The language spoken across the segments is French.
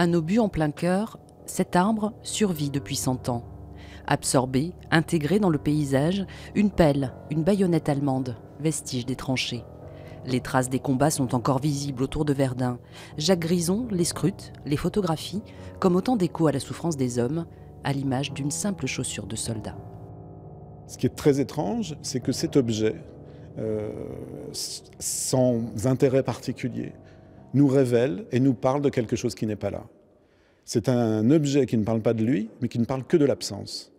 Un obus en plein cœur, cet arbre survit depuis 100 ans. Absorbé, intégré dans le paysage, une pelle, une baïonnette allemande, vestige des tranchées. Les traces des combats sont encore visibles autour de Verdun. Jacques Grison les scrute, les photographie, comme autant d'échos à la souffrance des hommes, à l'image d'une simple chaussure de soldat. Ce qui est très étrange, c'est que cet objet, euh, sans intérêt particulier, nous révèle et nous parle de quelque chose qui n'est pas là. C'est un objet qui ne parle pas de lui, mais qui ne parle que de l'absence.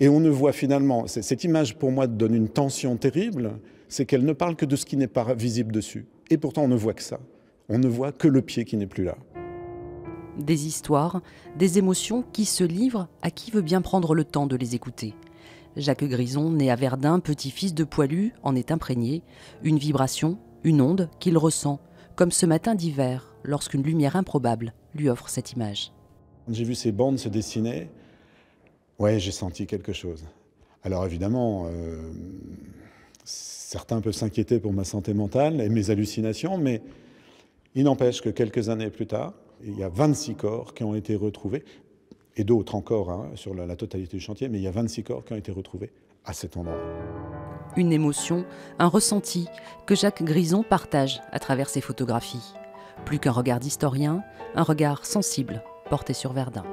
Et on ne voit finalement, cette image pour moi donne une tension terrible, c'est qu'elle ne parle que de ce qui n'est pas visible dessus. Et pourtant on ne voit que ça. On ne voit que le pied qui n'est plus là. Des histoires, des émotions qui se livrent à qui veut bien prendre le temps de les écouter. Jacques Grison, né à Verdun, petit-fils de Poilu, en est imprégné. Une vibration, une onde qu'il ressent, comme ce matin d'hiver, lorsqu'une lumière improbable lui offre cette image. Quand j'ai vu ces bandes se dessiner, ouais, j'ai senti quelque chose. Alors évidemment, euh, certains peuvent s'inquiéter pour ma santé mentale et mes hallucinations, mais il n'empêche que quelques années plus tard, il y a 26 corps qui ont été retrouvés, et d'autres encore hein, sur la, la totalité du chantier, mais il y a 26 corps qui ont été retrouvés à cet endroit. Une émotion, un ressenti que Jacques Grison partage à travers ses photographies. Plus qu'un regard d'historien, un regard sensible porté sur Verdun.